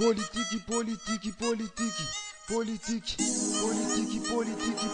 Politique, politique, politique, politique, politique, politique,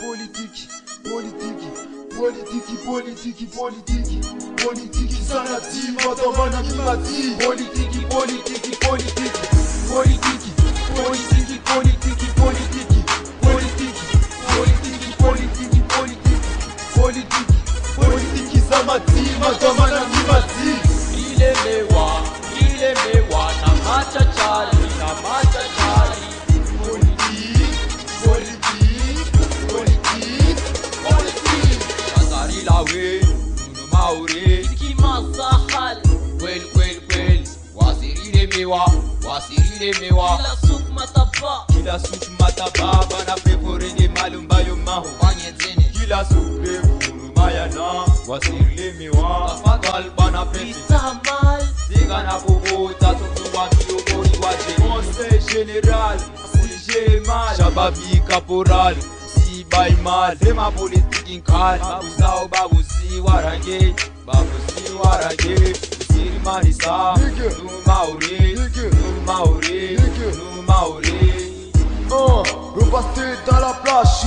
politique, politique, politique, politique, politique, politique, sana tima tamana mimati, politique, politique, politique, politique, politique, politique, politique, politique, politique, politique, politique, politique, politique, sana tima العويل ونمعورين تكي مصحل ويل ويل ويل واسيرين ميوا واسيرين ميوا كلا سوق مطبا كلا سوق مطبا بانا بيبورين مالوم بايوم ماهو وانيتيني كلا سوق بيبورو مايانا واسيرين ميوا تفضل بانا بيبورين تامال زيغانا بوبو تاتوكو وانيو بوري واجي مونسي جنرال سيجي مال شبابي كابورال babuzi by mal Them a bullet picking call Babuzi how babuzi warange Babuzi warange Siri manisa Numa ore Numa Oh, le passé dans la place,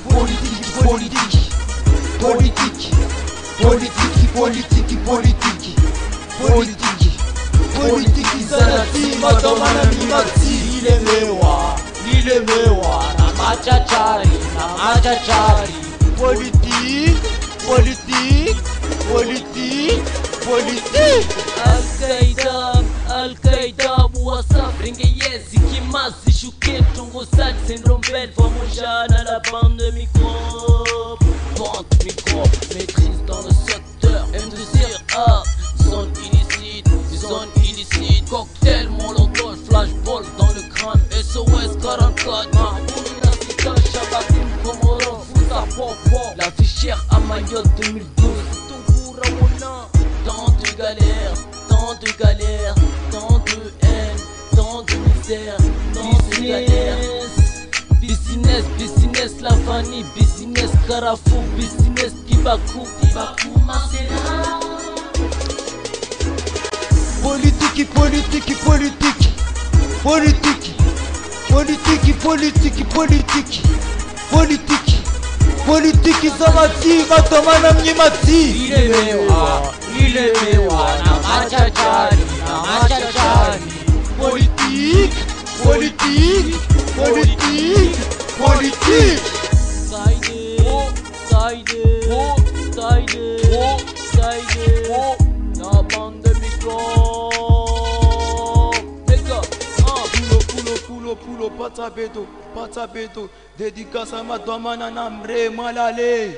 politik politik politik. Politik politik politik politik. Politik politik zanasima domana mimatsi lilemewa lilemewa na machachari na machachari. Politik politik politik politik. القيدام القيدام وصل Ringayezi, Kimasi, Chouquet, Tongo Sac, Syndrome Bell, Formouchane, la bande de microbes. Vente micro, maîtrise dans le secteur, M2CA, zone illicite, zone illicite, cocktail, molotov, flashball dans le crâne, SOS 44, Mahmoud, Nasita, Shabatim, Komoro, Fouta, Popo, la fichière à Mayotte 2012, Tombou, Ramona, tant de galères, tant de galères, misère, de galères. Business, business, la vanille, business, carafou, business, Kibaku, Kibaku, Masera. Politique, politique, politique. Politique. Politique, politique, politique. Politique. Politique, samati, matamana mnyimati. Ilemewa, ilemewa, na machachari, na machachari. Politik, politik, politik. Saydı, side, saydı, saydı. Tabanda mikro. Teka, ah. Pulo, pulo, pulo, pulo, patabedo, patabedo. Dedicasa ma doamana namre malale.